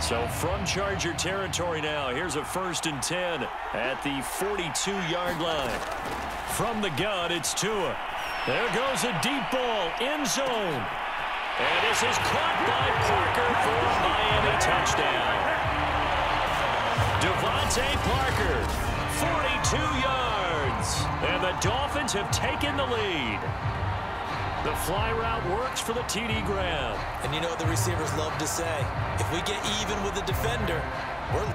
So from Charger territory now, here's a first and 10 at the 42-yard line. From the gun, it's Tua. There goes a deep ball, end zone. And this is caught by Parker for a Miami touchdown. DeVante Parker, 42 yards. And the Dolphins have taken the lead. The fly route works for the TD Graham. And you know what the receivers love to say? If we get even with the defender, we're